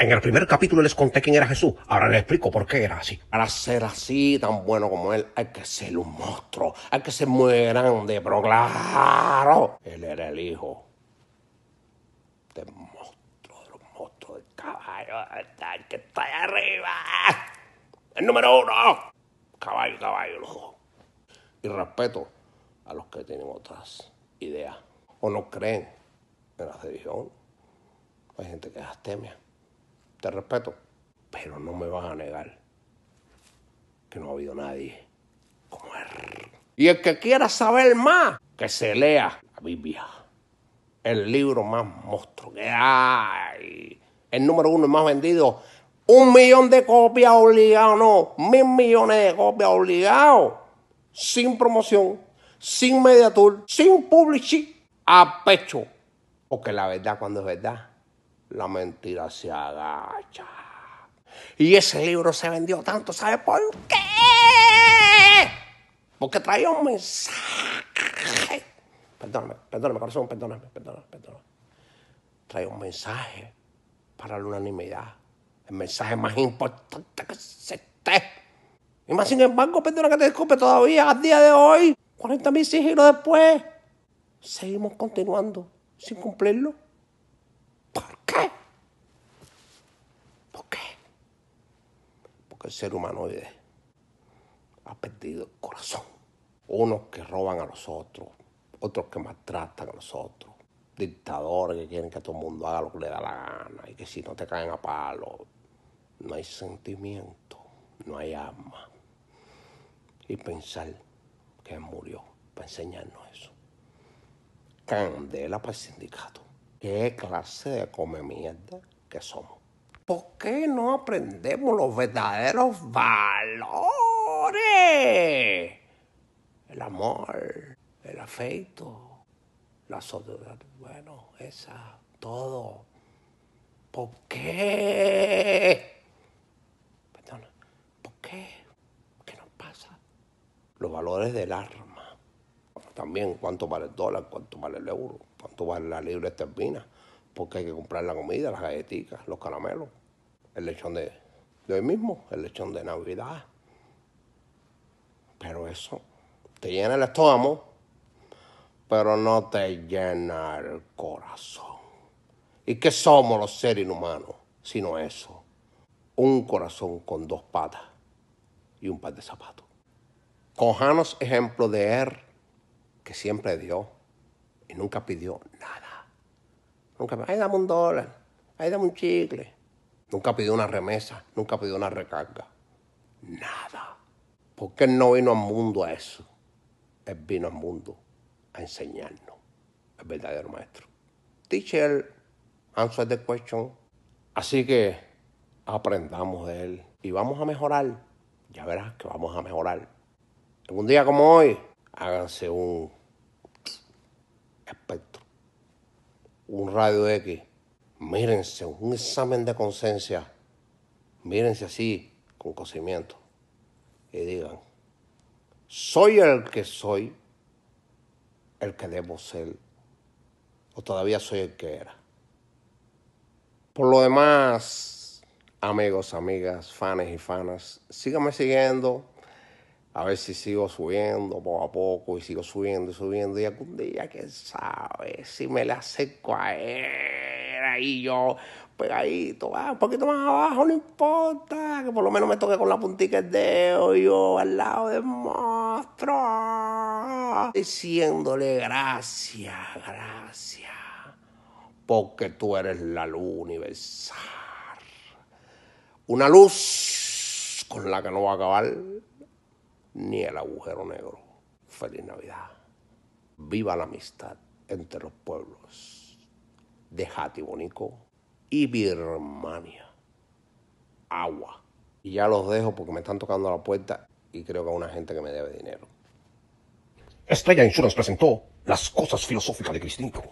En el primer capítulo les conté quién era Jesús. Ahora les explico por qué era así. Para ser así, tan bueno como él, hay que ser un monstruo. Hay que ser muy grande, pero claro. Él era el hijo del monstruo, de los monstruos del caballo, el que está ahí arriba. El número uno. Caballo, caballo, los dos. Y respeto a los que tienen otras ideas o no creen en la religión. Hay gente que es astemia te respeto, pero no me vas a negar que no ha habido nadie como él. Y el que quiera saber más, que se lea la Biblia, el libro más monstruo que hay, el número uno más vendido, un millón de copias obligados, no, mil millones de copias obligados, sin promoción, sin media tour, sin publicidad, a pecho. Porque la verdad cuando es verdad la mentira se agacha. Y ese libro se vendió tanto, ¿sabe por qué? Porque traía un mensaje. Perdóname, perdóname, corazón, perdóname, perdóname, perdóname. Trae un mensaje para la unanimidad. El mensaje más importante que se esté. Y más sin embargo, perdona que te disculpe todavía, al día de hoy, 40 mil siglos después, seguimos continuando sin cumplirlo. El ser humano ha perdido el corazón. Unos que roban a los otros, otros que maltratan a los otros, dictadores que quieren que todo el mundo haga lo que le da la gana y que si no te caen a palo, no hay sentimiento, no hay alma. Y pensar que murió para enseñarnos eso. Candela para el sindicato. ¿Qué clase de come mierda que somos? ¿Por qué no aprendemos los verdaderos valores? El amor, el afecto, la solidaridad, bueno, esa, todo. ¿Por qué? Perdona, ¿por qué? ¿Qué nos pasa? Los valores del arma. También cuánto vale el dólar, cuánto vale el euro, cuánto vale la libre esterlina. Porque hay que comprar la comida, las galletitas, los caramelos el lechón de, hoy mismo, el lechón de Navidad. Pero eso te llena el estómago, pero no te llena el corazón. ¿Y qué somos los seres inhumanos? Sino eso, un corazón con dos patas y un par de zapatos. Cojanos ejemplo de él que siempre dio y nunca pidió nada. Nunca, ay, dame un dólar, ay, dame un chicle. Nunca pidió una remesa, nunca pidió una recarga. Nada. Porque él no vino al mundo a eso. Él vino al mundo a enseñarnos. El verdadero maestro. Teacher, answer the question. Así que aprendamos de él y vamos a mejorar. Ya verás que vamos a mejorar. En un día como hoy, háganse un espectro, un radio X mírense, un examen de conciencia, mírense así, con conocimiento, y digan, ¿soy el que soy, el que debo ser, o todavía soy el que era? Por lo demás, amigos, amigas, fans y fanas, síganme siguiendo, a ver si sigo subiendo poco a poco y sigo subiendo y subiendo y algún día, quién sabe, si me le acerco a él ahí yo pegadito, ah, un poquito más abajo, no importa, que por lo menos me toque con la puntita del dedo yo al lado del monstruo, diciéndole gracias, gracias, porque tú eres la luz universal. Una luz con la que no va a acabar ni el agujero negro. Feliz Navidad. Viva la amistad entre los pueblos de Jatibonico y Birmania. Agua. Y ya los dejo porque me están tocando la puerta y creo que hay una gente que me debe dinero. Estrella Insurance presentó Las cosas filosóficas de Cristinito.